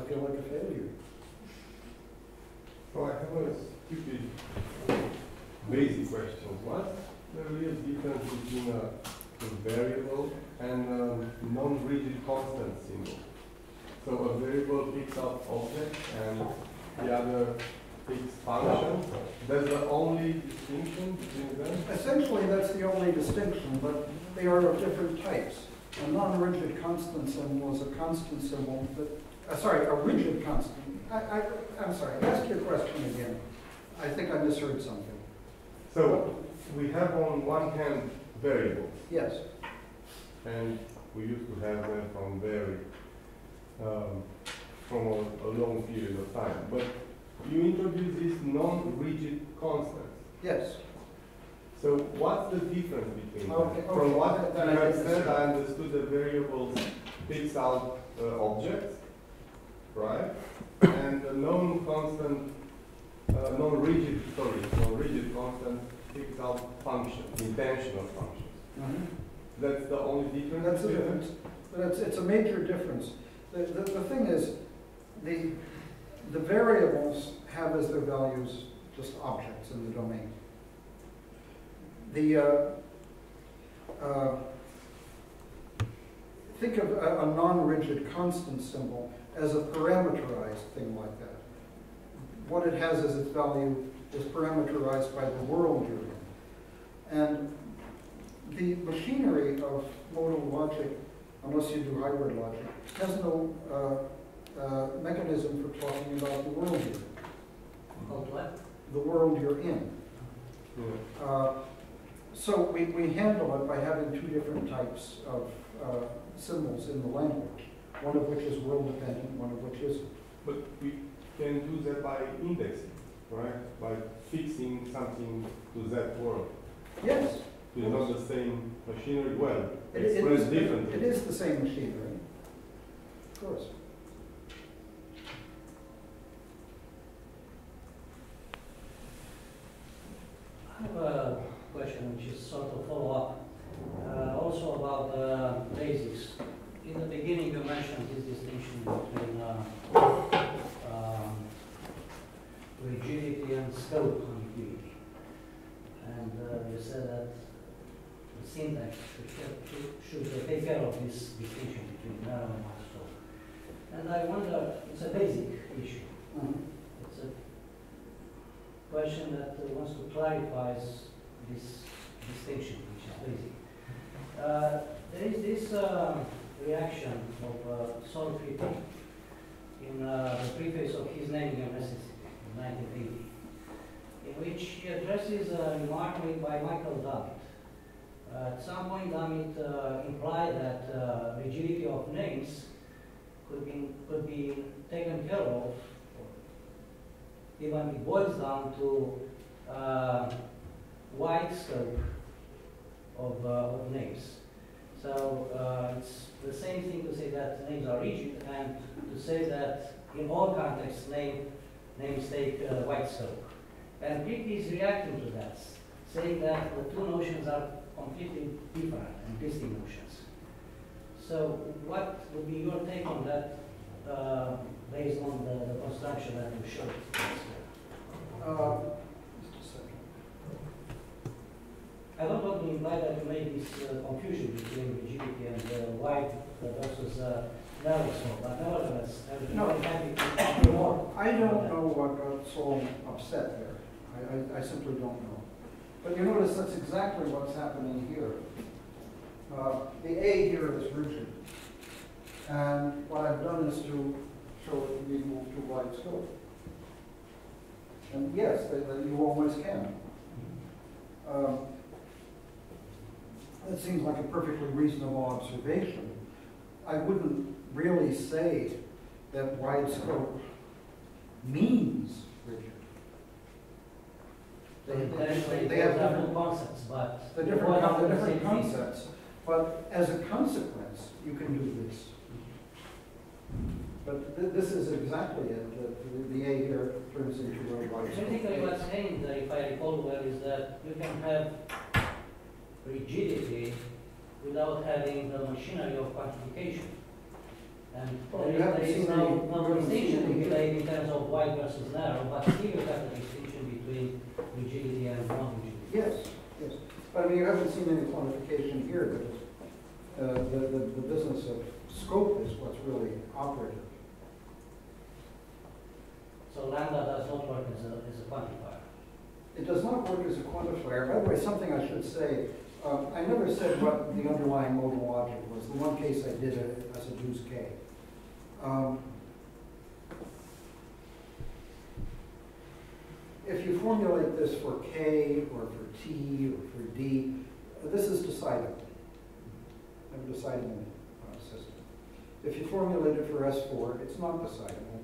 I feel like a failure. So I have a stupid basic question. What's the real difference between a, a variable and a non-rigid constant symbol? So a variable picks up objects and the other picks functions. That's the only distinction between them? Essentially, that's the only distinction, but they are of different types. A non-rigid constant symbol is a constant symbol that, uh, sorry, a rigid constant. I, I, I'm sorry, ask your question again. I think I misheard something. So we have on one hand variables, Yes, and we used to have them from very, um, from a, a long period of time. But you introduce these non-rigid constants. yes. So what's the difference between them? Okay, From okay, what you I have said. I understood the variables picks out uh, objects, right? And the non-constant, uh, non-rigid, sorry, non-rigid constant picks out functions, intensional functions. Mhm. That's the only difference? That's the difference. But it's, it's a major difference. The, the, the thing is, the, the variables have as their values just objects in the domain. The, uh, uh, think of a, a non-rigid constant symbol as a parameterized thing like that. What it has as its value is parameterized by the world you're in. And the machinery of modal logic, unless you do hybrid logic, has no uh, uh, mechanism for talking about the world you're in, Called what? the world you're in. Yeah. Uh, So we, we handle it by having two different types of uh, symbols in the language, one of which is world dependent, one of which isn't. But we can do that by indexing, right? By fixing something to that world. Yes, It's not the same machinery, well, it it expressed is, differently. it is the same machinery, of course. I have a question which is sort of follow-up, uh, also about the basics. In the beginning, you mentioned this distinction between uh, um, rigidity and scope ambiguity. And uh, you said that the syntax should, should, should take care of this distinction between narrow and scope. And I wonder, it's a basic issue. Mhm. It's a question that wants to clarify this distinction, which is basic. Uh, There is this uh, reaction of uh, in uh, the preface of his Naming of Necessity in 1980, in which he addresses a remark made by Michael Dummett. Uh, At some point, Dummett uh, implied that uh, rigidity of names could be, could be taken care of even it boils down to uh, wide scope of, uh, of names. So uh, it's the same thing to say that names are rigid and to say that in all contexts name, names take uh, wide scope. And Kripke is reacting to that, saying that the two notions are completely different and distinct notions. So what would be your take on that uh, based on the, the construction that you showed? Uh, Just a second. I don't want to imply that you made this uh, confusion between rigidity and uh, wide versus uh, narrow scope, but I would No. very happy to more. I don't know what got so upset there. I, I, I simply don't know. But you notice that's exactly what's happening here. Uh, the A here is rigid. And what I've done is to show it to be moved to wide scope. And yes, that, that you always can. Um, That seems like a perfectly reasonable observation. I wouldn't really say that wide scope means rigid. They, they, they have different, concepts, but. the different, the different concepts. But as a consequence, you can do this. But th- this is exactly it, that the, the A here turns into a wide scope. Basically, what's saying, that if I recall well, is that you can have rigidity without having the machinery of quantification. And Well, there is, haven't there is no, no distinction made in terms of wide versus narrow, but here you have the distinction between rigidity and non-rigidity. Yes, yes. But I mean, you haven't seen any quantification here, but uh, the, the, the business of scope is what's really operative. So lambda does not work as a, as a quantifier. It does not work as a quantifier. By the way, something I should say, um, I never said what the underlying modal logic was. The one case I did it as a deuce K. Um, If you formulate this for K or for T or for D, uh, this is decidable. A decidable uh, system. If you formulate it for S4, it's not decidable.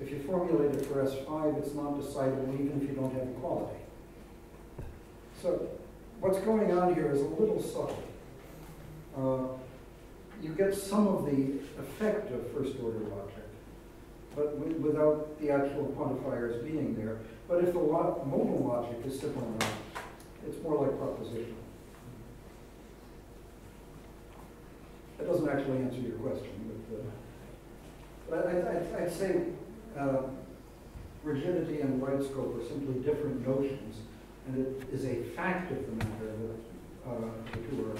If you formulate it for S5, it's not decidable even if you don't have equality. So what's going on here is a little subtle. Uh, you get some of the effect of first order logic, but wi- without the actual quantifiers being there. But if the lo- modal logic is simple enough, it's more like propositional. That doesn't actually answer your question, but, uh, but I, I'd say uh, rigidity and wide scope are simply different notions, and it is a fact of the matter that uh, the two are.